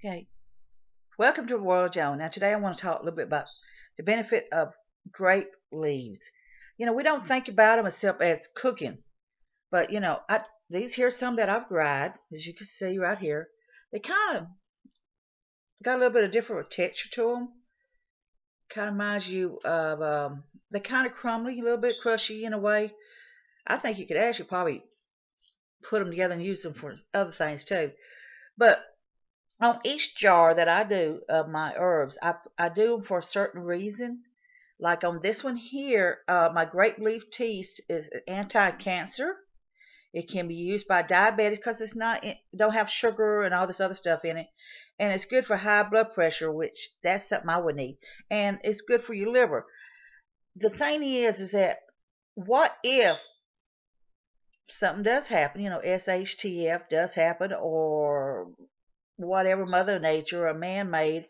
Okay, welcome to Royal Joe. Now today I want to talk a little bit about the benefit of grape leaves. You know, we don't think about them except as cooking, but you know, I, these here some that I've dried, as you can see right here. They kind of got a little bit of different texture to them. Kind of reminds you of, um, they're kind of crumbly, a little bit crushy in a way. I think you could actually probably put them together and use them for other things too. But on each jar that I do of my herbs, I, I do them for a certain reason. Like on this one here, uh, my grape leaf tea is anti-cancer. It can be used by diabetics because it's not it don't have sugar and all this other stuff in it, and it's good for high blood pressure, which that's something I would need, and it's good for your liver. The thing is, is that what if something does happen? You know, SHTF does happen, or whatever Mother Nature or man made,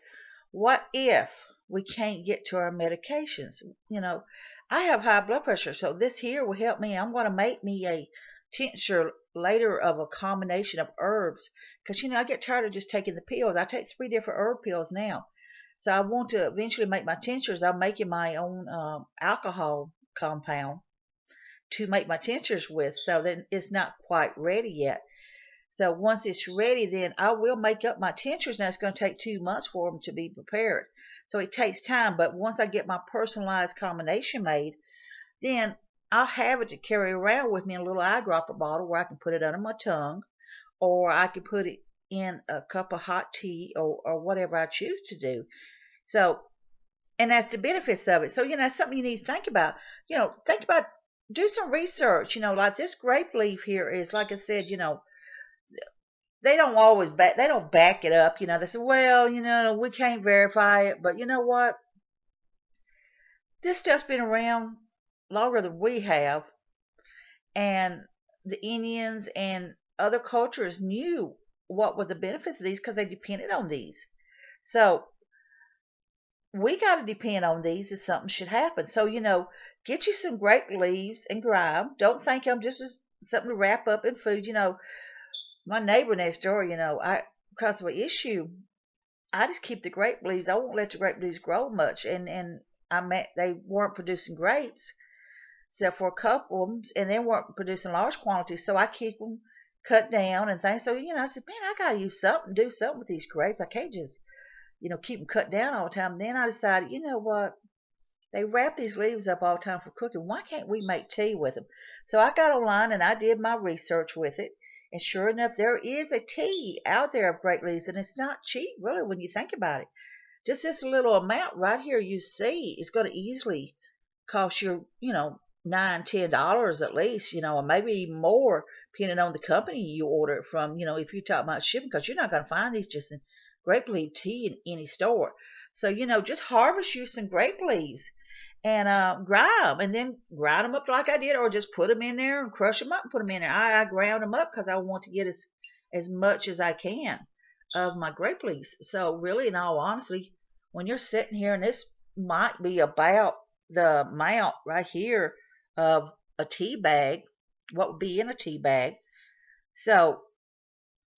what if we can't get to our medications? You know, I have high blood pressure, so this here will help me. I'm going to make me a tincture later of a combination of herbs because, you know, I get tired of just taking the pills. I take three different herb pills now. So I want to eventually make my tinctures. I'm making my own um, alcohol compound to make my tinctures with. So then it's not quite ready yet. So once it's ready, then I will make up my tinctures. Now it's going to take two months for them to be prepared. So it takes time. But once I get my personalized combination made, then I'll have it to carry around with me in a little eyedropper bottle where I can put it under my tongue or I can put it in a cup of hot tea or, or whatever I choose to do. So, and that's the benefits of it. So, you know, that's something you need to think about. You know, think about, do some research. You know, like this grape leaf here is, like I said, you know, they don't always back they don't back it up you know. They say well you know we can't verify it but you know what? This stuff's been around longer than we have and the indians and other cultures knew what were the benefits of these because they depended on these. So we got to depend on these if something should happen. So you know get you some grape leaves and grime. Don't think i'm just as something to wrap up in food you know my neighbor next door, you know, I because of an issue, I just keep the grape leaves. I won't let the grape leaves grow much, and and I met they weren't producing grapes, except for a couple, of them, and they weren't producing large quantities. So I keep them cut down and things. So you know, I said, man, I gotta use something, do something with these grapes. I can't just, you know, keep them cut down all the time. Then I decided, you know what? They wrap these leaves up all the time for cooking. Why can't we make tea with them? So I got online and I did my research with it. And sure enough, there is a tea out there of grape leaves, and it's not cheap, really, when you think about it. Just this little amount right here you see is going to easily cost you, you know, nine, ten dollars at least, you know, or maybe even more, depending on the company you order it from. You know, if you talk about shipping, because you're not going to find these just in grape leaf tea in any store. So, you know, just harvest you some grape leaves and uh, grind them, and then grind them up like I did, or just put them in there and crush them up and put them in there. I, I ground them up because I want to get as as much as I can of my grape leaves. So really, in all honesty, when you're sitting here, and this might be about the amount right here of a tea bag, what would be in a tea bag. So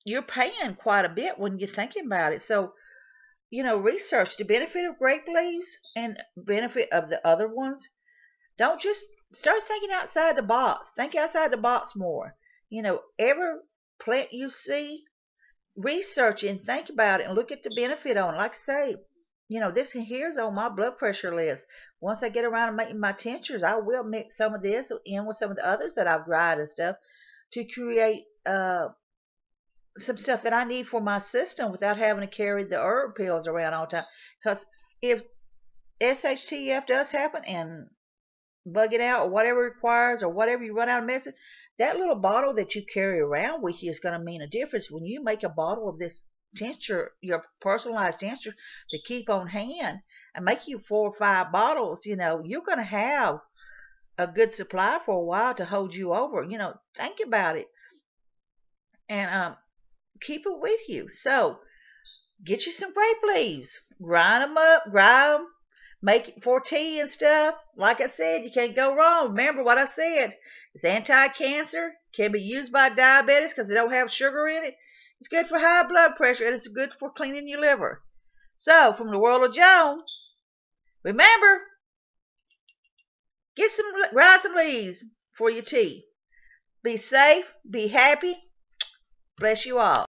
you're paying quite a bit when you're thinking about it. So you know, research the benefit of grape leaves and benefit of the other ones. Don't just start thinking outside the box. Think outside the box more. You know, every plant you see, research and think about it and look at the benefit on it. Like I say, you know, this here's on my blood pressure list. Once I get around to making my tinctures, I will mix some of this in with some of the others that I've dried and stuff to create uh, some stuff that I need for my system without having to carry the herb pills around all the time. Because if SHTF does happen and bug it out or whatever it requires or whatever you run out of medicine, that little bottle that you carry around with you is going to mean a difference. When you make a bottle of this tincture, your personalized tincture to keep on hand and make you four or five bottles, you know, you're going to have a good supply for a while to hold you over. You know, think about it. And um, keep it with you. So get you some grape leaves, grind them up, grind them, make it for tea and stuff. Like I said, you can't go wrong. Remember what I said. It's anti-cancer, can be used by diabetics because they don't have sugar in it. It's good for high blood pressure and it's good for cleaning your liver. So, from the world of Joan, remember, get some, grind some leaves for your tea. Be safe, be happy. Bless you all.